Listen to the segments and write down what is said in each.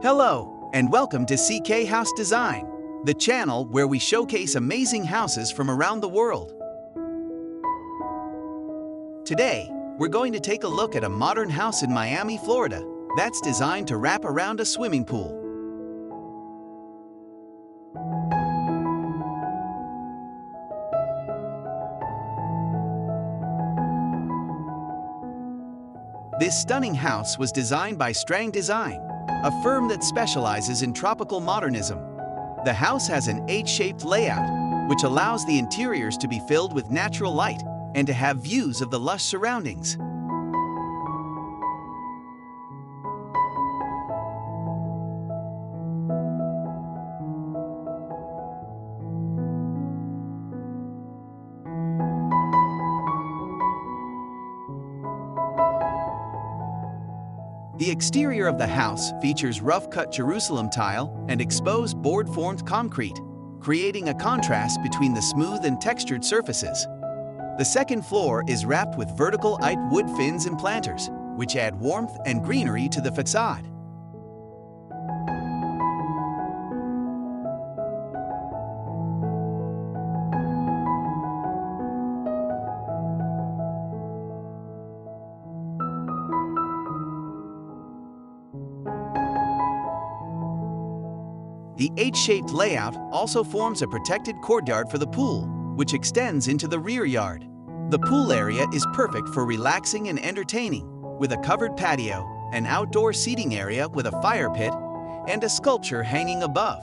Hello, and welcome to CK House Design, the channel where we showcase amazing houses from around the world. Today, we're going to take a look at a modern house in Miami, Florida, that's designed to wrap around a swimming pool. This stunning house was designed by Strang Design, a firm that specializes in tropical modernism. The house has an H-shaped layout, which allows the interiors to be filled with natural light and to have views of the lush surroundings. The exterior of the house features rough-cut Jerusalem tile and exposed board-formed concrete, creating a contrast between the smooth and textured surfaces. The second floor is wrapped with vertical Ipe wood fins and planters, which add warmth and greenery to the facade. The H-shaped layout also forms a protected courtyard for the pool, which extends into the rear yard. The pool area is perfect for relaxing and entertaining, with a covered patio, an outdoor seating area with a fire pit, and a sculpture hanging above.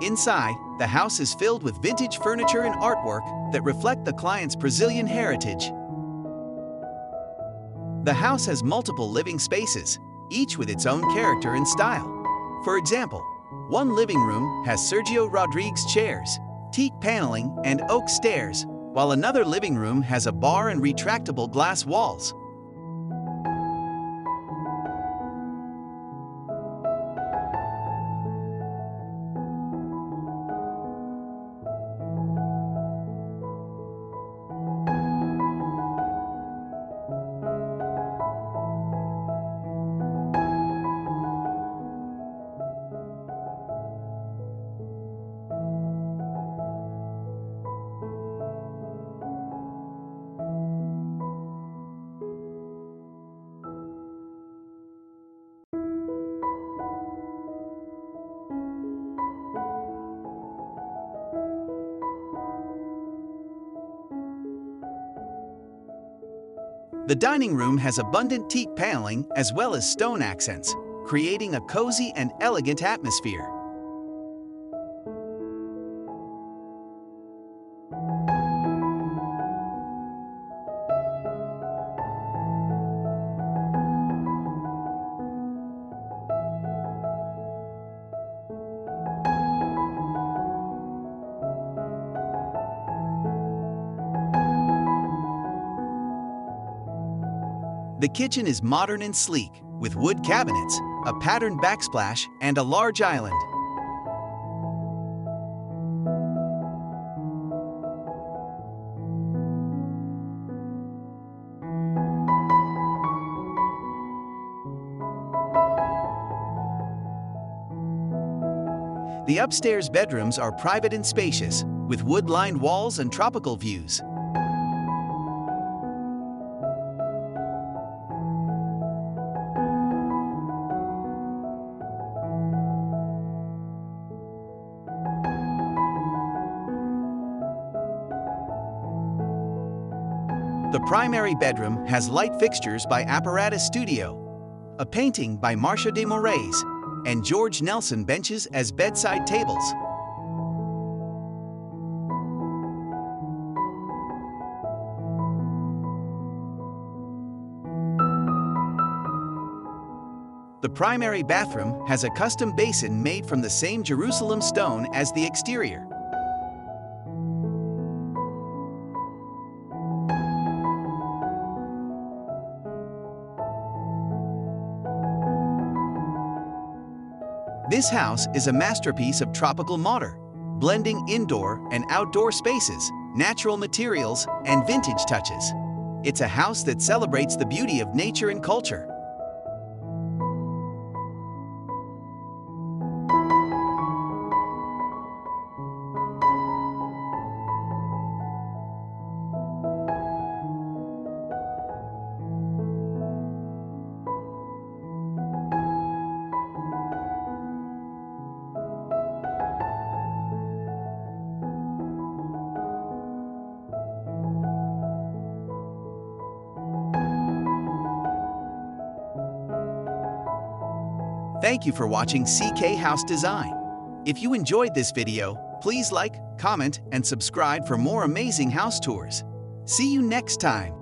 Inside, the house is filled with vintage furniture and artwork that reflect the client's Brazilian heritage. The house has multiple living spaces, each with its own character and style. For example, one living room has Sergio Rodrigues chairs, teak paneling, and oak stairs, while another living room has a bar and retractable glass walls. The dining room has abundant teak paneling as well as stone accents, creating a cozy and elegant atmosphere. The kitchen is modern and sleek, with wood cabinets, a patterned backsplash, and a large island. The upstairs bedrooms are private and spacious, with wood-lined walls and tropical views. The primary bedroom has light fixtures by Apparatus Studio, a painting by Marcia de Moraes, and George Nelson benches as bedside tables. The primary bathroom has a custom basin made from the same Jerusalem stone as the exterior. This house is a masterpiece of tropical modern, blending indoor and outdoor spaces, natural materials, and vintage touches. It's a house that celebrates the beauty of nature and culture. Thank you for watching CK House Design. If you enjoyed this video, please like, comment, and subscribe for more amazing house tours. See you next time.